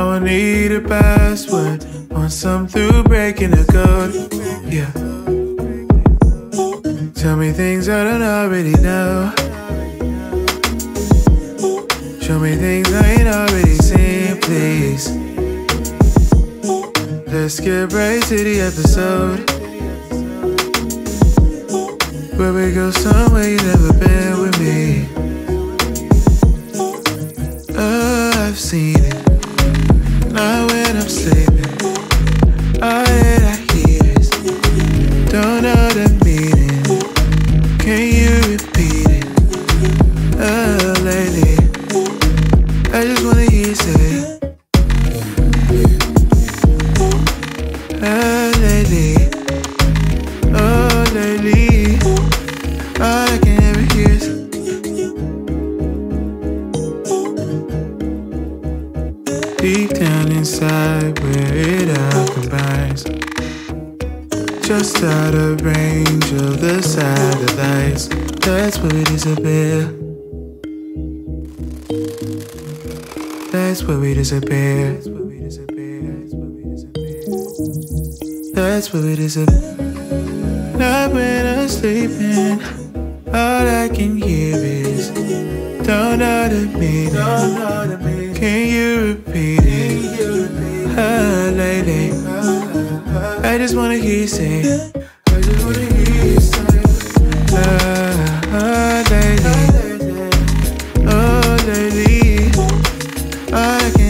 Oh, need a password. Want some through breaking the code. Yeah. Tell me things I don't already know. Show me things I ain't already seen, please. Let's get right to the episode. Where we go somewhere you never been with me. Oh, lately, oh, all I can ever hear. Deep down inside, where it all combines. Just out of range of the satellites. That's where we disappear. That's where we disappear. That's where we disappear. Not when I'm sleeping. All I can hear is don't know the meaning. Can you repeat it? Ah, lately, I just wanna hear you say. I just wanna hear all